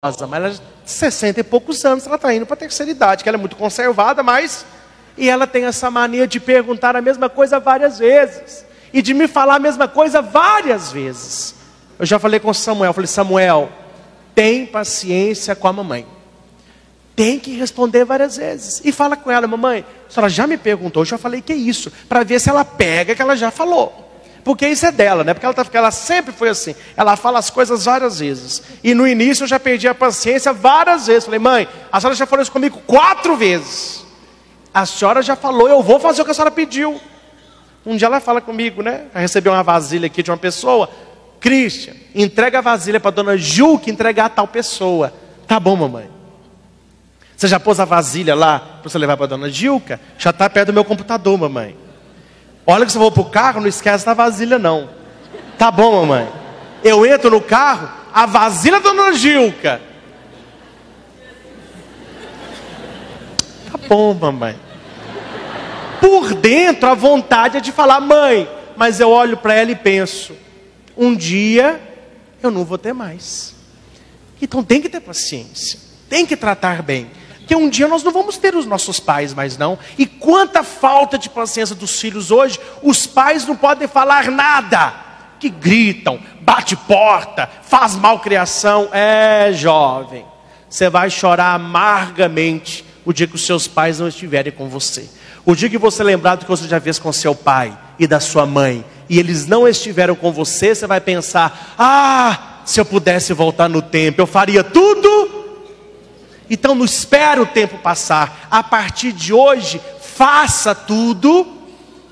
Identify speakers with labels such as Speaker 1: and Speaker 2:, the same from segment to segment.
Speaker 1: mas ela de 60 e poucos anos, ela está indo para a terceira idade, que ela é muito conservada, mas. E ela tem essa mania de perguntar a mesma coisa várias vezes. E de me falar a mesma coisa várias vezes. Eu já falei com Samuel, falei, Samuel, tem paciência com a mamãe. Tem que responder várias vezes. E fala com ela, mamãe, a senhora já me perguntou, eu já falei que é isso, para ver se ela pega que ela já falou. Porque isso é dela, né? Porque ela, tá, ela sempre foi assim. Ela fala as coisas várias vezes. E no início eu já perdi a paciência várias vezes. Falei, mãe, a senhora já falou isso comigo quatro vezes. A senhora já falou, eu vou fazer o que a senhora pediu. Um dia ela fala comigo, né? Receber uma vasilha aqui de uma pessoa. Christian, entrega a vasilha para dona Ju que entregar a tal pessoa. Tá bom, mamãe. Você já pôs a vasilha lá para você levar para dona Gilca? Já está perto do meu computador, mamãe. Olha que você for para o carro, não esquece da vasilha, não. Tá bom, mamãe. Eu entro no carro, a vasilha da dona Gilca. Tá bom, mamãe. Por dentro, a vontade é de falar, mãe, mas eu olho para ela e penso, um dia eu não vou ter mais. Então tem que ter paciência, tem que tratar bem. Porque um dia nós não vamos ter os nossos pais mais não. E quanta falta de paciência dos filhos hoje, os pais não podem falar nada. Que gritam, bate porta, faz malcriação. É, jovem, você vai chorar amargamente o dia que os seus pais não estiverem com você. O dia que você lembrar do que você já fez com seu pai e da sua mãe, e eles não estiveram com você, você vai pensar: ah, se eu pudesse voltar no tempo, eu faria tudo então não espere o tempo passar. A partir de hoje, faça tudo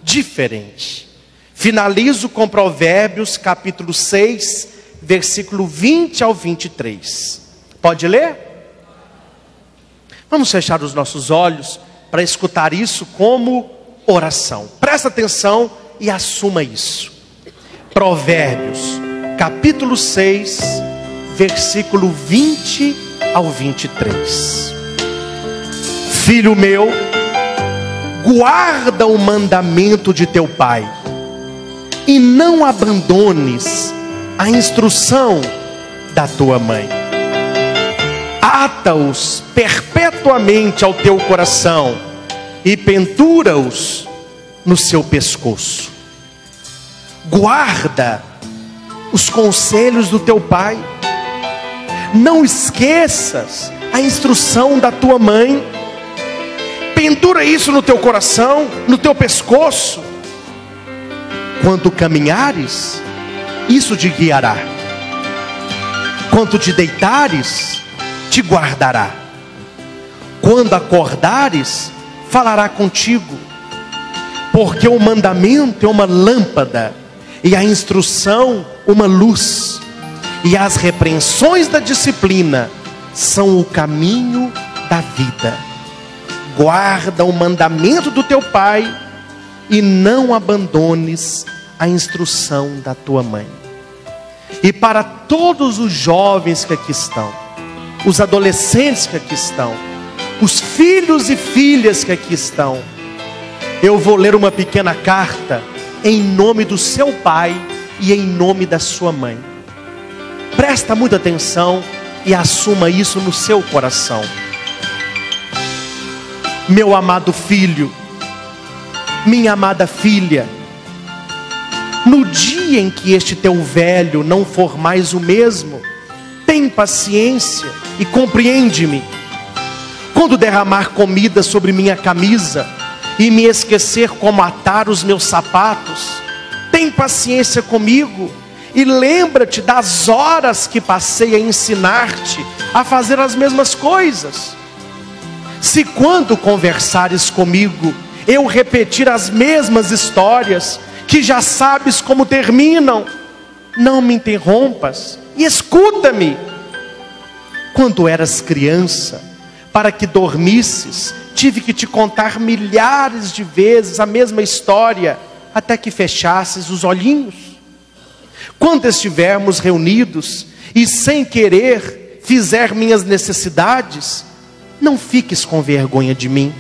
Speaker 1: diferente. Finalizo com Provérbios, capítulo 6, versículo 20 ao 23. Pode ler? Vamos fechar os nossos olhos para escutar isso como oração. Presta atenção e assuma isso. Provérbios, capítulo 6, versículo 20 ao 23. Filho meu, guarda o mandamento de teu pai, e não abandones a instrução da tua mãe. Ata-os perpetuamente ao teu coração e pentura-os no seu pescoço. Guarda os conselhos do teu pai não esqueças a instrução da tua mãe. Pendura isso no teu coração, no teu pescoço. Quando caminhares, isso te guiará. Quando te deitares, te guardará. Quando acordares, falará contigo. Porque o mandamento é uma lâmpada e a instrução uma luz e as repreensões da disciplina são o caminho da vida. Guarda o mandamento do teu pai e não abandones a instrução da tua mãe. E para todos os jovens que aqui estão, os adolescentes que aqui estão, os filhos e filhas que aqui estão, eu vou ler uma pequena carta em nome do seu pai e em nome da sua mãe. Presta muita atenção e assuma isso no seu coração. Meu amado filho, minha amada filha, no dia em que este teu velho não for mais o mesmo, tem paciência e compreende-me. Quando derramar comida sobre minha camisa e me esquecer como atar os meus sapatos, tem paciência comigo e lembra-te das horas que passei a ensinar-te a fazer as mesmas coisas. Se quando conversares comigo, eu repetir as mesmas histórias, que já sabes como terminam, não me interrompas e escuta-me. Quando eras criança, para que dormisses, tive que te contar milhares de vezes a mesma história, até que fechasses os olhinhos. Quando estivermos reunidos e sem querer fizer minhas necessidades, não fiques com vergonha de mim.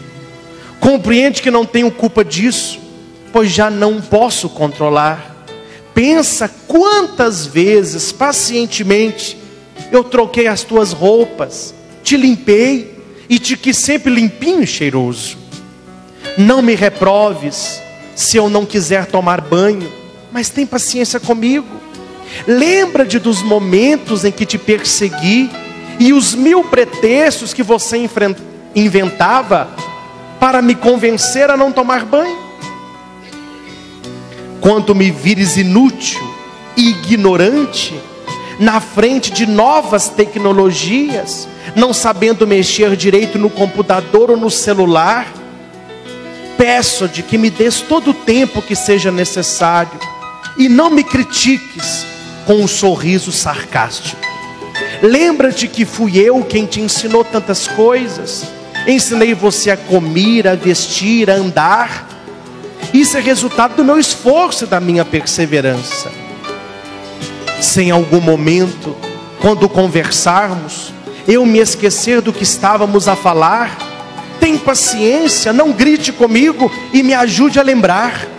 Speaker 1: Compreende que não tenho culpa disso, pois já não posso controlar. Pensa quantas vezes pacientemente eu troquei as tuas roupas, te limpei e te quis sempre limpinho e cheiroso. Não me reproves se eu não quiser tomar banho, mas tem paciência comigo. Lembra-te dos momentos em que te persegui e os mil pretextos que você inventava para me convencer a não tomar banho. Quando me vires inútil e ignorante, na frente de novas tecnologias, não sabendo mexer direito no computador ou no celular, peço-te que me des todo o tempo que seja necessário e não me critiques com um sorriso sarcástico. Lembra-te que fui eu quem te ensinou tantas coisas. Ensinei você a comer, a vestir, a andar. Isso é resultado do meu esforço e da minha perseverança. Sem algum momento, quando conversarmos, eu me esquecer do que estávamos a falar, tem paciência, não grite comigo e me ajude a lembrar.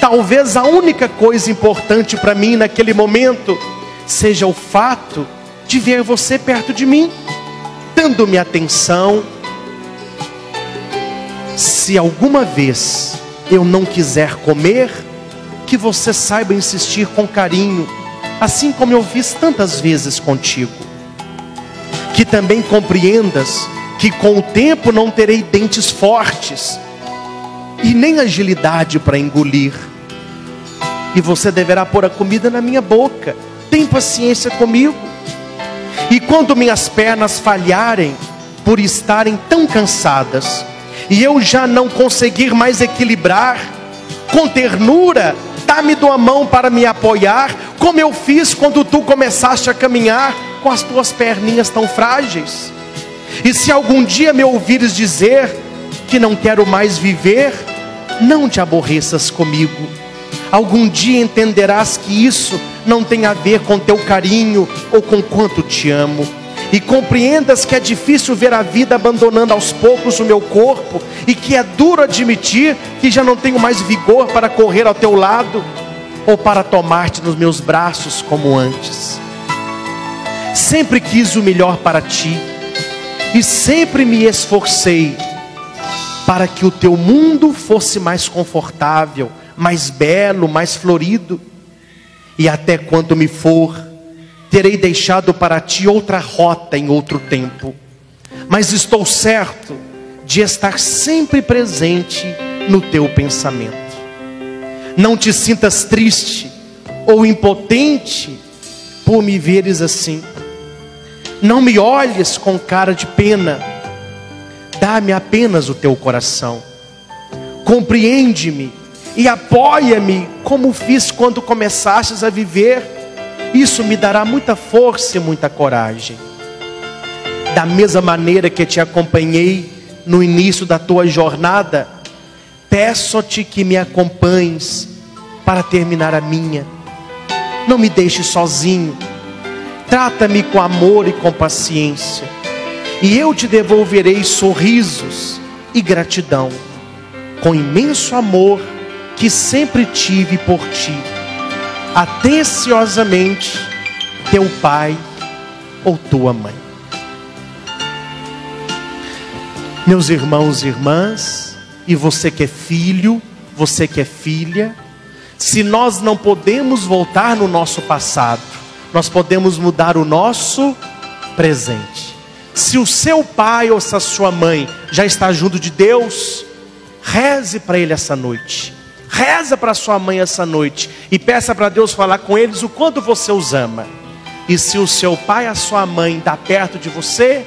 Speaker 1: Talvez a única coisa importante para mim naquele momento seja o fato de ver você perto de mim, dando-me atenção. Se alguma vez eu não quiser comer, que você saiba insistir com carinho, assim como eu fiz tantas vezes contigo. Que também compreendas que com o tempo não terei dentes fortes e nem agilidade para engolir. E você deverá pôr a comida na minha boca. Tem paciência comigo. E quando minhas pernas falharem por estarem tão cansadas, e eu já não conseguir mais equilibrar, com ternura, dá-me tua mão para me apoiar, como eu fiz quando tu começaste a caminhar com as tuas perninhas tão frágeis. E se algum dia me ouvires dizer que não quero mais viver, não te aborreças comigo. Algum dia entenderás que isso não tem a ver com teu carinho ou com quanto te amo. E compreendas que é difícil ver a vida abandonando aos poucos o meu corpo, e que é duro admitir que já não tenho mais vigor para correr ao teu lado ou para tomar-te nos meus braços como antes. Sempre quis o melhor para ti, e sempre me esforcei para que o teu mundo fosse mais confortável, mais belo, mais florido. E até quando me for, terei deixado para ti outra rota em outro tempo. Mas estou certo de estar sempre presente no teu pensamento. Não te sintas triste ou impotente por me veres assim. Não me olhes com cara de pena. Dá-me apenas o teu coração. Compreende-me e apoia-me como fiz quando começastes a viver. Isso me dará muita força e muita coragem. Da mesma maneira que te acompanhei no início da tua jornada, peço-te que me acompanhes para terminar a minha. Não me deixe sozinho Trata-me com amor e com paciência, e eu te devolverei sorrisos e gratidão, com imenso amor que sempre tive por ti, atenciosamente, teu pai ou tua mãe. Meus irmãos e irmãs, e você que é filho, você que é filha, se nós não podemos voltar no nosso passado, nós podemos mudar o nosso presente. Se o seu pai ou se a sua mãe já está junto de Deus, reze para ele essa noite. Reza para sua mãe essa noite e peça para Deus falar com eles o quanto você os ama. E se o seu pai e a sua mãe está perto de você,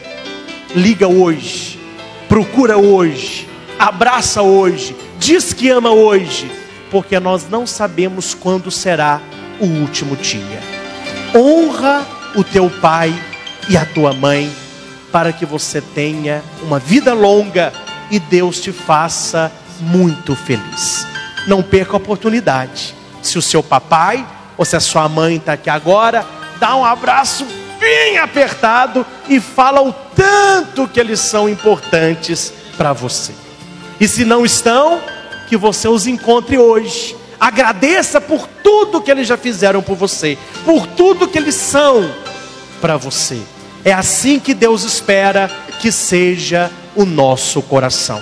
Speaker 1: liga hoje, procura hoje, abraça hoje, diz que ama hoje, porque nós não sabemos quando será o último dia honra o teu pai e a tua mãe, para que você tenha uma vida longa e Deus te faça muito feliz. Não perca a oportunidade. Se o seu papai ou se a sua mãe está aqui agora, dá um abraço bem apertado e fala o tanto que eles são importantes para você. E se não estão, que você os encontre hoje Agradeça por tudo que eles já fizeram por você, por tudo que eles são, para você. É assim que Deus espera que seja o nosso coração.